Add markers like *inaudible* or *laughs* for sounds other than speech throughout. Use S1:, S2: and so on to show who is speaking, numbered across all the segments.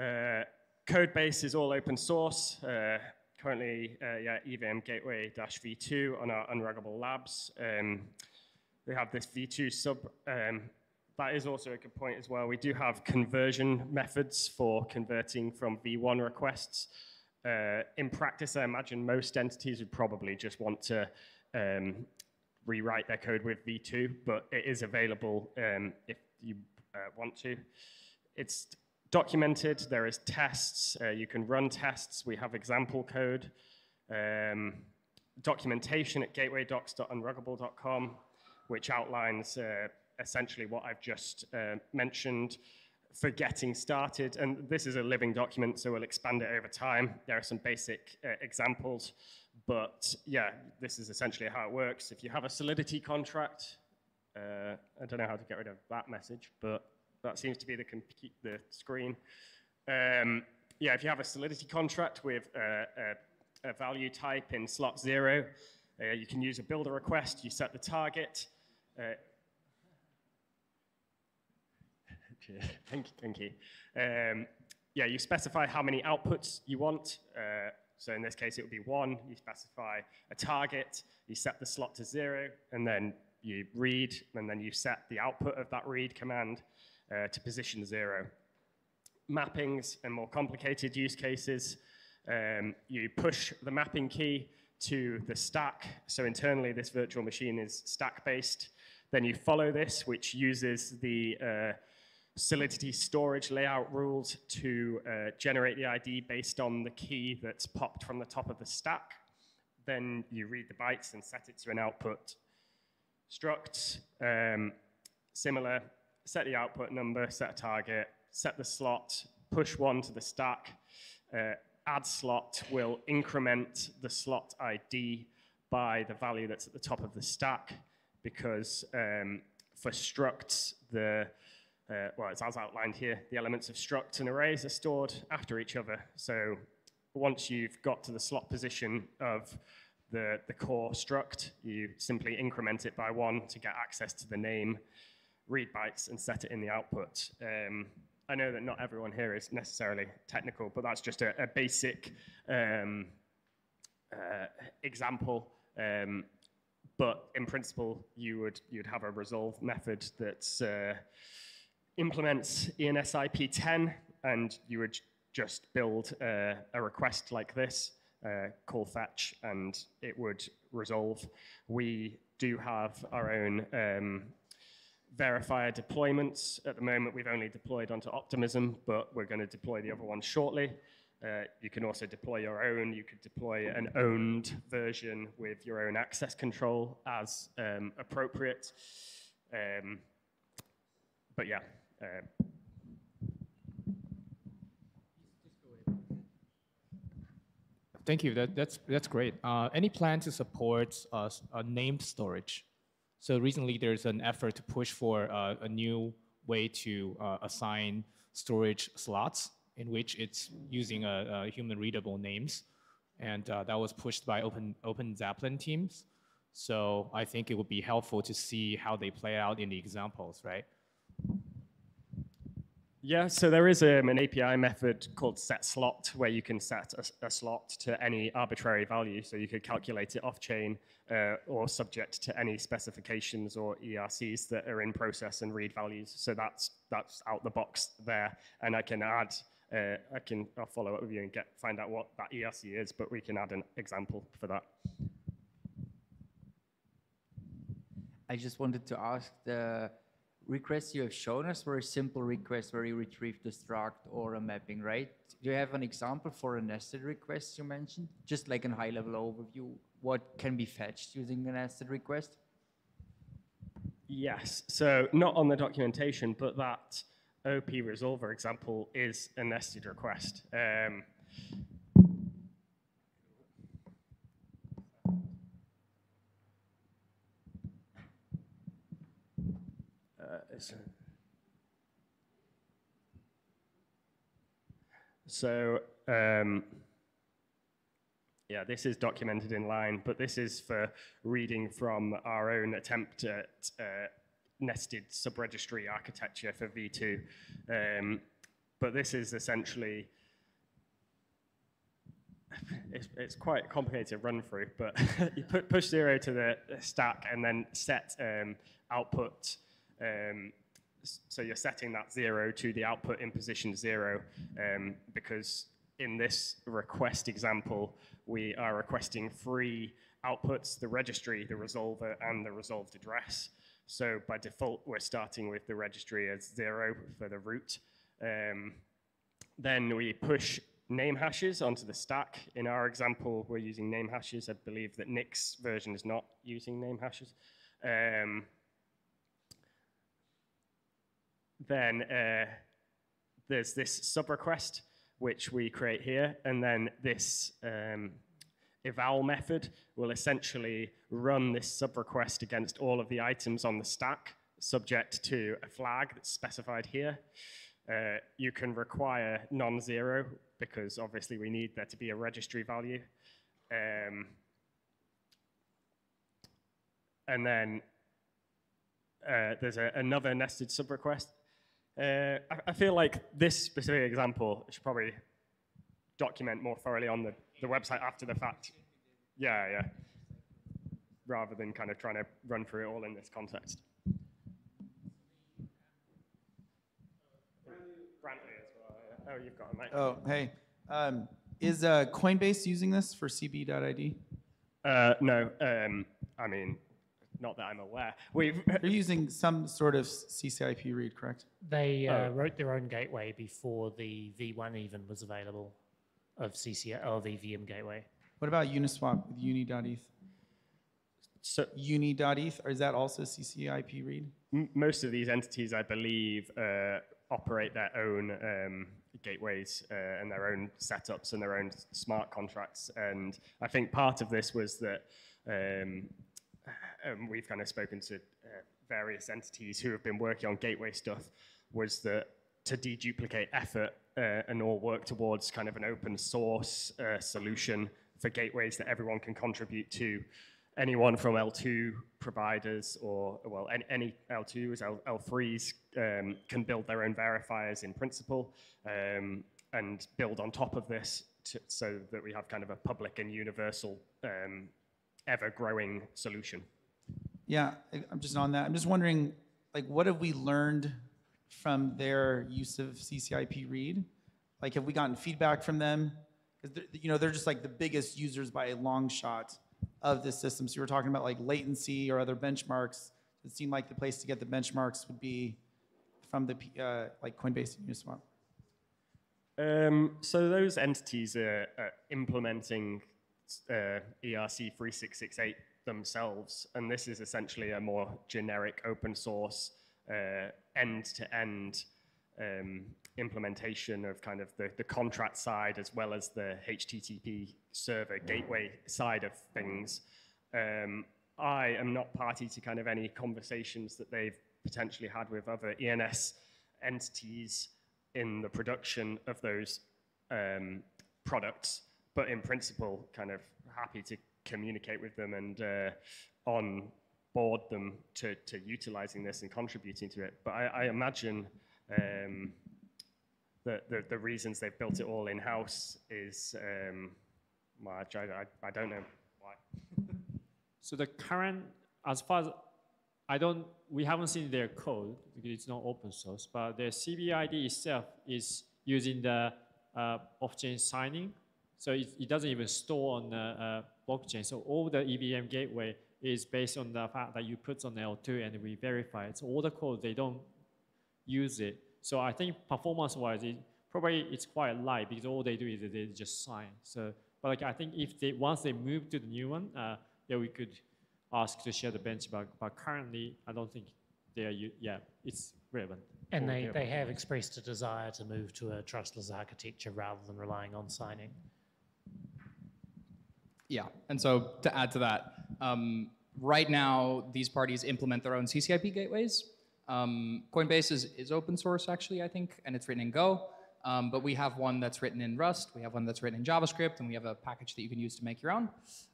S1: Uh, code base is all open source. Uh, currently, uh, yeah, EVM Gateway v2 on our Unruggable Labs. Um, we have this v2 sub. Um, that is also a good point as well. We do have conversion methods for converting from v1 requests. Uh, in practice, I imagine most entities would probably just want to um, rewrite their code with v2, but it is available um, if you uh, want to. It's documented. There is tests. Uh, you can run tests. We have example code. Um, documentation at gatewaydocs.unruggable.com, which outlines uh, essentially what I've just uh, mentioned for getting started. And this is a living document, so we'll expand it over time. There are some basic uh, examples. But yeah, this is essentially how it works. If you have a Solidity contract, uh, I don't know how to get rid of that message, but that seems to be the, the screen. Um, yeah, if you have a Solidity contract with a, a, a value type in slot zero, uh, you can use a builder request, you set the target. Uh, *laughs* thank you, thank you. Um, yeah, you specify how many outputs you want. Uh, so in this case, it would be one. You specify a target, you set the slot to zero, and then you read, and then you set the output of that read command uh, to position zero. Mappings and more complicated use cases, um, you push the mapping key to the stack. So internally, this virtual machine is stack-based. Then you follow this, which uses the uh, Solidity storage layout rules to uh, generate the ID based on the key that's popped from the top of the stack. Then you read the bytes and set it to an output. Struct, um, similar, set the output number, set a target, set the slot, push one to the stack. Uh, add slot will increment the slot ID by the value that's at the top of the stack because um, for structs, the uh, well, it's as outlined here, the elements of struct and arrays are stored after each other. So once you've got to the slot position of the, the core struct, you simply increment it by one to get access to the name, read bytes, and set it in the output. Um, I know that not everyone here is necessarily technical, but that's just a, a basic um, uh, example. Um, but in principle, you would you'd have a resolve method that uh, implements ENSIP 10, and you would just build a request like this, uh, call fetch, and it would resolve. We do have our own um, verifier deployments. At the moment, we've only deployed onto Optimism, but we're going to deploy the other one shortly. Uh, you can also deploy your own. You could deploy an owned version with your own access control as um, appropriate. Um, but yeah. Uh,
S2: Thank you. That, that's that's great. Uh, any plan to support uh, named storage? So recently, there's an effort to push for uh, a new way to uh, assign storage slots in which it's using a, a human readable names, and uh, that was pushed by Open Open Zeppelin teams. So I think it would be helpful to see how they play out in the examples, right?
S1: Yeah, so there is um, an API method called set slot where you can set a, a, slot to any arbitrary value. So you could calculate it off chain uh, or subject to any specifications or ERCs that are in process and read values. So that's that's out the box there, and I can add. Uh, I can I'll follow up with you and get find out what that ERC is, but we can add an example for that.
S3: I just wanted to ask the requests you have shown us were a simple request where you retrieve the struct or a mapping, right? Do you have an example for a nested request you mentioned? Just like a high level overview, what can be fetched using a nested request?
S1: Yes, so not on the documentation, but that OP resolver example is a nested request. Um, So um, yeah, this is documented in line, but this is for reading from our own attempt at uh, nested subregistry architecture for V2. Um, but this is essentially it's, it's quite complicated run through, but *laughs* you put push zero to the stack and then set um, output. Um, so you're setting that zero to the output in position zero um, because in this request example, we are requesting three outputs, the registry, the resolver, and the resolved address. So by default, we're starting with the registry as zero for the root. Um, then we push name hashes onto the stack. In our example, we're using name hashes. I believe that Nick's version is not using name hashes. Um, then uh, there's this sub request, which we create here, and then this um, eval method will essentially run this sub request against all of the items on the stack, subject to a flag that's specified here. Uh, you can require non-zero because obviously we need there to be a registry value. Um, and then uh, there's a, another nested sub request. Uh, I, I feel like this specific example should probably document more thoroughly on the, the website after the fact. Yeah, yeah. Rather than kind of trying to run through it all in this context. Brantley as well. yeah. Oh, you've got a mic.
S4: Oh, hey. Um, is uh, Coinbase using this for CB.ID?
S1: Uh, no, um, I mean, not that I'm aware. We've
S4: They're using some sort of CCIP read, correct?
S5: They uh,
S1: Oh.
S5: wrote their own gateway before the V1 even was available of CCI or the EVM gateway.
S4: What about Uniswap with uni.eth?
S1: so
S4: Uni.eth, or is that also CCIP read?
S1: m- most of these entities, I believe, uh, operate their own um, gateways uh, and their own setups and their own smart contracts. And I think part of this was that um, um, we've kind of spoken to uh, various entities who have been working on gateway stuff. Was that to deduplicate effort uh, and all work towards kind of an open source uh, solution for gateways that everyone can contribute to anyone from L2 providers or, well, any, any L2s, L, L3s um, can build their own verifiers in principle um, and build on top of this to, so that we have kind of a public and universal, um, ever growing solution.
S4: Yeah, I'm just on that. I'm just wondering, like, what have we learned from their use of CCIP read? Like, have we gotten feedback from them? Because you know they're just like the biggest users by a long shot of this system. So you were talking about like latency or other benchmarks. It seemed like the place to get the benchmarks would be from the uh, like Coinbase and Uniswap.
S1: Um, so those entities are, are implementing uh, ERC 3668 themselves, and this is essentially a more generic open source uh, end-to-end um, implementation of kind of the, the contract side as well as the HTTP server gateway side of things. Um, I am not party to kind of any conversations that they've potentially had with other ENS entities in the production of those um, products, but in principle, kind of happy to communicate with them and uh, on board them to, to utilizing this and contributing to it. But I, I imagine um, that the, the reasons they've built it all in-house is, um, I, I, I don't know why. *laughs*
S6: So the current, as far as I don't, we haven't seen their code because it's not open source, but their CBID itself is using the uh, off-chain signing. So it, it doesn't even store on the uh, blockchain. So all the EVM gateway is based on the fact that you put on L2 and we verify it. So all the code, they don't use it. So I think performance-wise, it, probably it's quite light because all they do is they just sign. So, but like I think if they once they move to the new one, uh, yeah, we could ask to share the benchmark. But currently, I don't think they are. Yeah, it's relevant.
S5: And they, they have expressed a desire to move to a trustless architecture rather than relying on signing.
S7: Yeah, and so to add to that, um, right now these parties implement their own CCIP gateways. Um, Coinbase is, is open source actually, I think, and it's written in Go. Um, but we have one that's written in Rust, we have one that's written in JavaScript, and we have a package that you can use to make your own,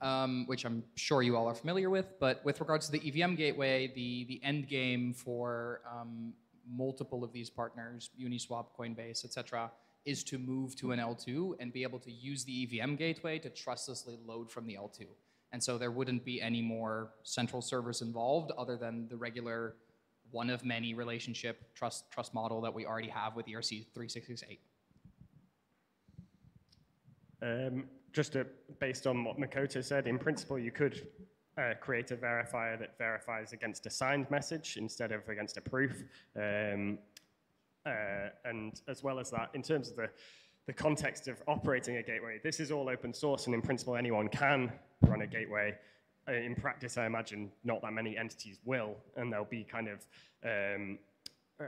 S7: um, which I'm sure you all are familiar with. But with regards to the EVM gateway, the, the end game for um, multiple of these partners, Uniswap, Coinbase, et cetera, is to move to an L2 and be able to use the EVM gateway to trustlessly load from the L2. And so there wouldn't be any more central servers involved other than the regular one of many relationship trust, trust model that we already have with ERC 3668.
S1: Um, just to, based on what Makoto said, in principle, you could uh, create a verifier that verifies against a signed message instead of against a proof. Um, uh, and as well as that, in terms of the, the context of operating a gateway, this is all open source, and in principle, anyone can run a gateway. Uh, in practice, I imagine not that many entities will, and there'll be kind of um, uh,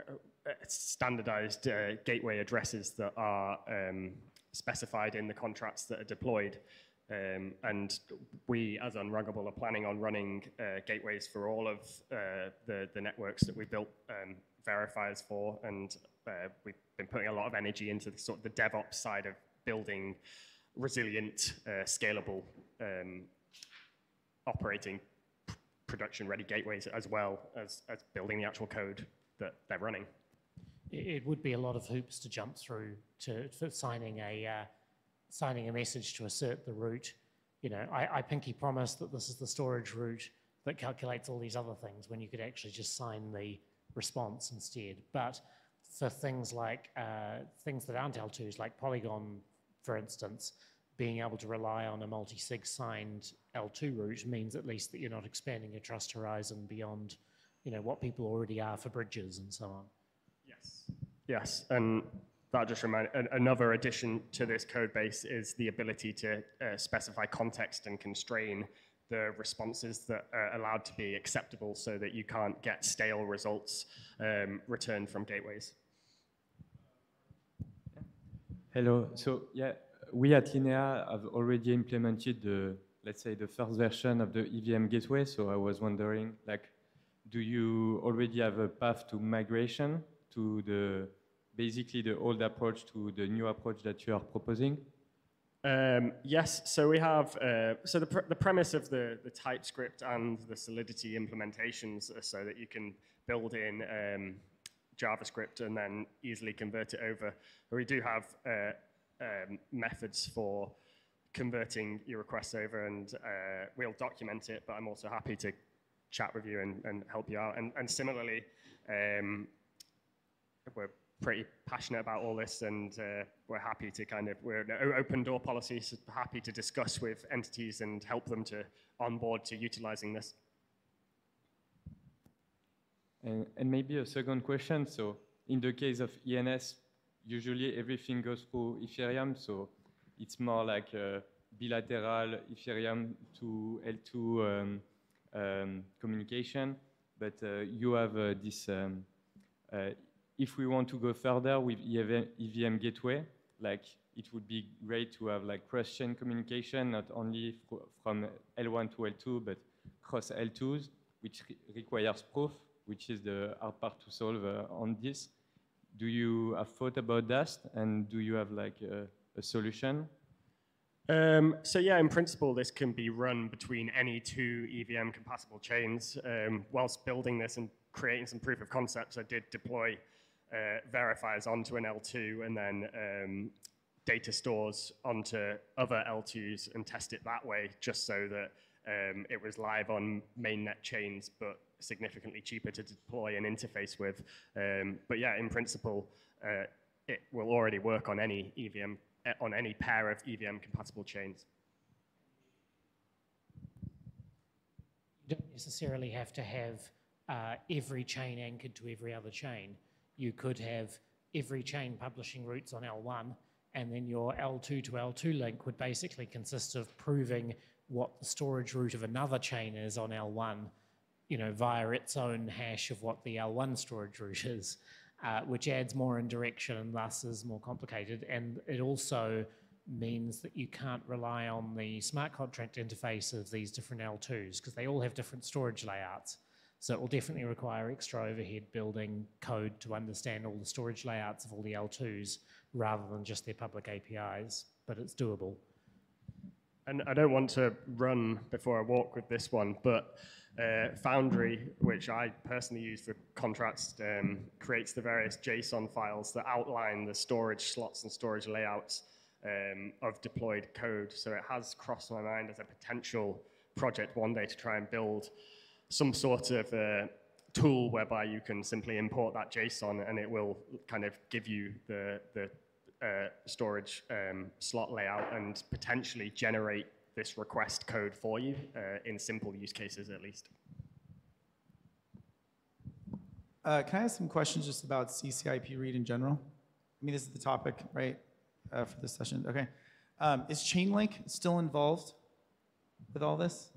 S1: standardized uh, gateway addresses that are um, specified in the contracts that are deployed. Um, and we, as Unruggable, are planning on running uh, gateways for all of uh, the, the networks that we built um, verifiers for. And uh, we've been putting a lot of energy into the sort of the DevOps side of building resilient, uh, scalable, um, operating production-ready gateways as well as, as building the actual code that they're running.
S5: It, would be a lot of hoops to jump through to for signing a uh, signing a message to assert the root. You know, I, I pinky promise that this is the storage root that calculates all these other things when you could actually just sign the response instead. But for things like uh, things that aren't L2s, like Polygon, for instance, being able to rely on a multi-sig signed L2 root means at least that you're not expanding your trust horizon beyond, you know, what people already are for bridges and so on.
S1: Yes. Yes, and that just remind another addition to this code base is the ability to uh, specify context and constrain the responses that are allowed to be acceptable so that you can't get stale results um, returned from gateways.
S8: Hello. So yeah, we at Linea have already implemented the, let's say, the first version of the EVM gateway. So I was wondering, like, do you already have a path to migration to the basically the old approach to the new approach that you are proposing?
S1: Um, yes, so we have, uh, so the, pr the premise of the, the TypeScript and the Solidity implementations are so that you can build in um, JavaScript and then easily convert it over. We do have uh, um, methods for converting your requests over and uh, we'll document it, but I'm also happy to chat with you and, and help you out. And, and similarly, um, we're pretty passionate about all this and uh, we're happy to kind of, we're an open door policy, so happy to discuss with entities and help them to onboard to utilizing this.
S8: And, and maybe a second question. So in the case of ENS, usually everything goes through Ethereum. So it's more like a bilateral Ethereum to L2 um, um, communication. But uh, you have uh, this, um, uh, if we want to go further with EVM, gateway, like it would be great to have like cross-chain communication, not only from L1 to L2, but cross L2s, which re requires proof which is the hard part to solve uh, on this. Do you have thought about that, and do you have like a, a solution?
S1: Um, so yeah, in principle, this can be run between any two EVM compatible chains. Um, whilst building this and creating some proof of concepts, I did deploy uh, verifiers onto an L2 and then um, data stores onto other L2s and test it that way, just so that um, it was live on mainnet chains, but significantly cheaper to deploy and interface with. Um, but yeah, in principle, uh, it will already work on any EVM, uh, on any pair of EVM compatible chains.
S5: You don't necessarily have to have uh, every chain anchored to every other chain. You could have every chain publishing roots on L1, and then your L2 to L2 link would basically consist of proving what the storage root of another chain is on L1, you know, via its own hash of what the L1 storage root is, uh, which adds more indirection and thus is more complicated. And it also means that you can't rely on the smart contract interface of these different L2s because they all have different storage layouts. So it will definitely require extra overhead building code to understand all the storage layouts of all the L2s rather than just their public APIs, but it's doable.
S1: And I don't want to run before I walk with this one, but Uh, Foundry, which I personally use for contracts, um, creates the various JSON files that outline the storage slots and storage layouts um, of deployed code. So it has crossed my mind as a potential project one day to try and build some sort of uh, tool whereby you can simply import that JSON and it will kind of give you the, the uh, storage um, slot layout and potentially generate this request code for you uh, in simple use cases at least.
S4: Uh, can I ask some questions just about CCIP read in general? I mean, this is the topic, right, uh, for this session. Okay. Um, is Chainlink still involved with all this?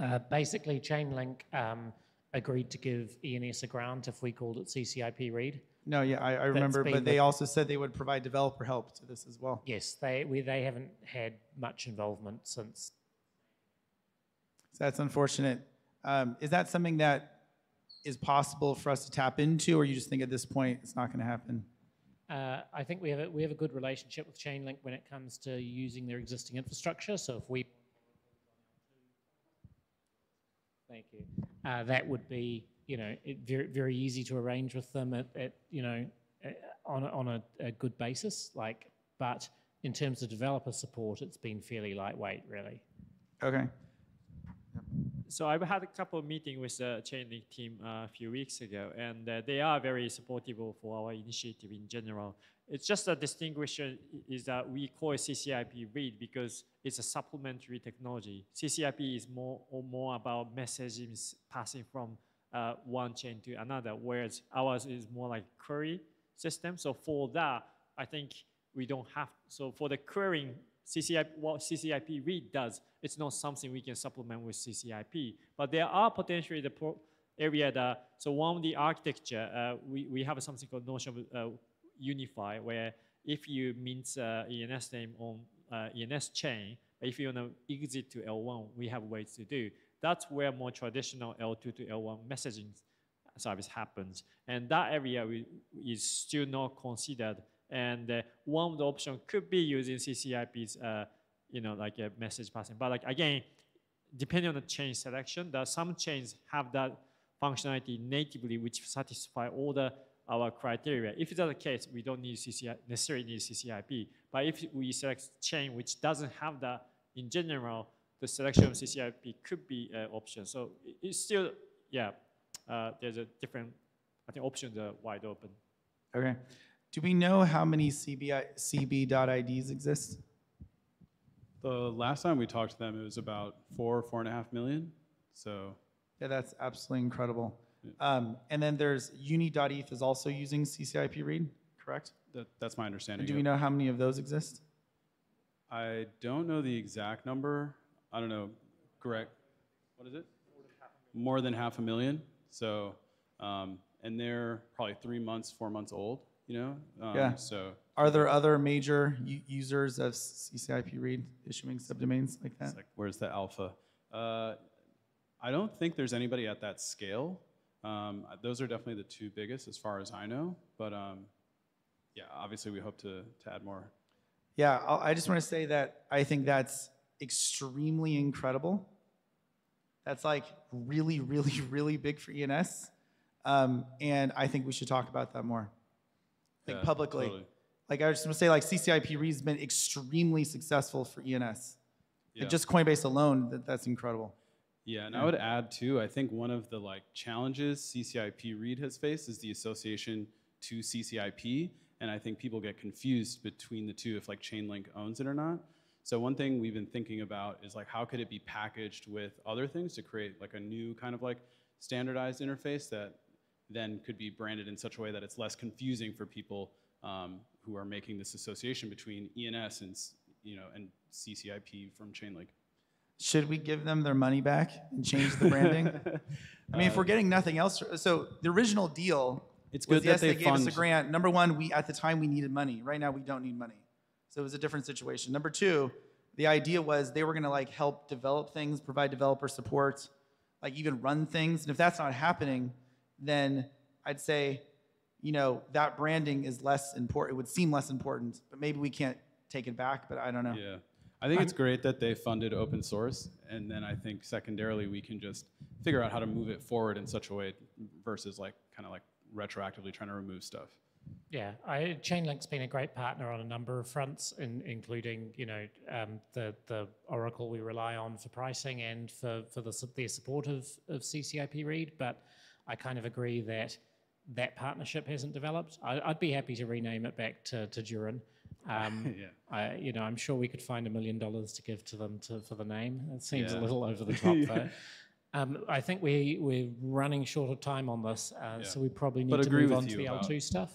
S5: Uh, basically, Chainlink um, agreed to give ENS a grant if we called it CCIP read.
S4: No, yeah, I, I remember, but they
S5: the-
S4: also said they would provide developer help to this as well.
S5: Yes, they we, they haven't had much involvement since.
S4: So that's unfortunate. Um, is that something that is possible for us to tap into, or you just think at this point it's not going to happen?
S5: Uh, I think we have a, we have a good relationship with Chainlink when it comes to using their existing infrastructure. So if we, uh, that would be you know very very easy to arrange with them at, at you know uh, on a, on a, a good basis. Like, but in terms of developer support, it's been fairly lightweight, really.
S4: Okay.
S6: So I've had a couple of meetings with the Chainlink team uh, a few weeks ago, and uh, they are very supportive for our initiative in general. It's just a distinction is that we call CCIP read because it's a supplementary technology. CCIP is more or more about messaging s- passing from uh, one chain to another, whereas ours is more like query system. So for that, I think we don't have. So for the querying CCIP, what CCIP read does, it's not something we can supplement with CCIP. But there are potentially the area that, so one the architecture, uh, we, we have something called notion of uh, unify, where if you mint uh, ENS name on uh, ENS chain, if you want to exit to L1, we have ways to do. That's where more traditional L2 to L1 messaging service happens. And that area we, is still not considered. And uh, one of the options could be using CCIP's, uh, you know, like a message passing. But like again, depending on the chain selection, are some chains have that functionality natively, which satisfy all the our criteria. If that's the case, we don't need CCI, necessarily need CCIP. But if we select chain which doesn't have that in general, the selection of CCIP could be an option. So it's still, yeah, uh, there's a different, I think options are wide open.
S4: Okay. Do we know how many CBI, CB.IDs exist?
S9: The last time we talked to them, it was about four, four and a half million. So
S4: Yeah, that's absolutely incredible. Um, and then there's uni.eth is also using CCIP read, correct?
S9: that, that's my understanding.
S4: And do we know how many of those exist?
S9: I don't know the exact number. I don't know. Greg, what is it? More than half a million. So, um, and they're probably three months, four months old. You know. Um,
S4: Yeah.
S9: So
S4: Are there other major u- users of CCIP read issuing subdomains like
S9: it's
S4: that?
S9: like, where's the alpha? Uh, I don't think there's anybody at that scale. Um, those are definitely the two biggest, as far as I know. But um, yeah, obviously we hope to, to add more.
S4: Yeah, I'll- I just want to say that I think that's extremely incredible. That's like really, really, really big for ENS. Um, and I think we should talk about that more.
S9: Yeah,
S4: publicly.
S9: totally.
S4: Like I just gonna say like CCIP read has been extremely successful for ENS.
S9: Yeah.
S4: Like just Coinbase alone, that, that's incredible.
S9: Yeah, and I would add too, I think one of the like challenges CCIP read has faced is the association to CCIP, and I think people get confused between the two if like Chainlink owns it or not. So one thing we've been thinking about is like how could it be packaged with other things to create like a new kind of like standardized interface that then could be branded in such a way that it's less confusing for people um, who are making this association between ENS and you know and CCIP from Chainlink.
S4: Should we give them their money back and change the branding? *laughs* I mean, if we're getting nothing else, so the original deal
S9: It's
S4: was
S9: good
S4: yes,
S9: that they
S4: they gave us a grant. Number one, we at the time we needed money. Right now we don't need money, so it was a different situation. Number two, the idea was they were going to like help develop things, provide developer support, like even run things. And if that's not happening, then I'd say, you know, that branding is less important. It would seem less important, but maybe we can't take it back. But I don't know.
S9: Yeah. I think it's great that they funded open source, and then I think secondarily we can just figure out how to move it forward in such a way versus like kind of like retroactively trying to remove stuff.
S5: Yeah, I, Chainlink's been a great partner on a number of fronts, in, including you know um, the the Oracle we rely on for pricing and for for the, their support of, of CCIP read. But I kind of agree that that partnership hasn't developed. I, I'd be happy to rename it back to to Durin. Um, *laughs*
S9: Yeah.
S5: I, you know, I'm sure we could find a million dollars to give to them to, for the name. It seems a little over the *laughs* top, though. Um, I think we we're running short of time on this, uh,
S9: Yeah.
S5: so we probably need
S9: But
S5: to
S9: agree
S5: move on to the L2 stuff.